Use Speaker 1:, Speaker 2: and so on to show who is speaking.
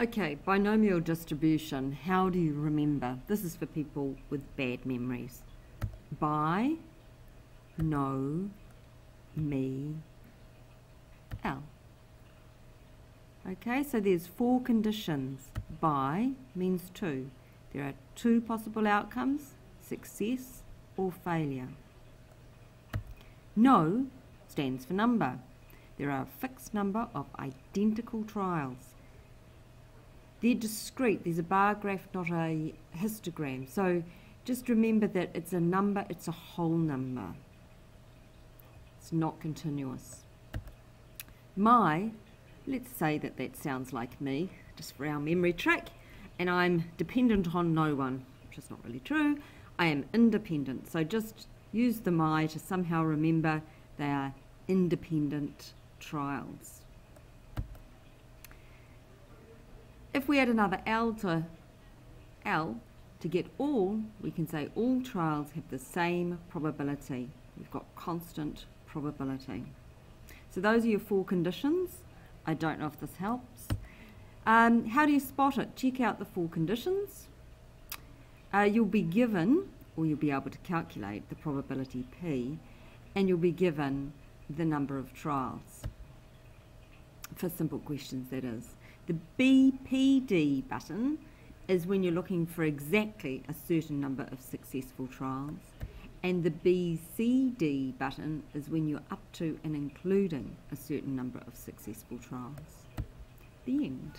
Speaker 1: Okay, binomial distribution. How do you remember? This is for people with bad memories. By, no, me, L. Okay, so there's four conditions. By means two. There are two possible outcomes, success or failure. No stands for number. There are a fixed number of identical trials. They're discrete. There's a bar graph, not a histogram. So just remember that it's a number, it's a whole number. It's not continuous. My, let's say that that sounds like me, just for our memory trick, and I'm dependent on no one, which is not really true. I am independent. So just use the my to somehow remember they are independent trials. If we add another L to L to get all, we can say all trials have the same probability. We've got constant probability. So those are your four conditions. I don't know if this helps. Um, how do you spot it? Check out the four conditions. Uh, you'll be given, or you'll be able to calculate the probability P, and you'll be given the number of trials. For simple questions, that is. The BPD button is when you're looking for exactly a certain number of successful trials, and the BCD button is when you're up to and including a certain number of successful trials. The end.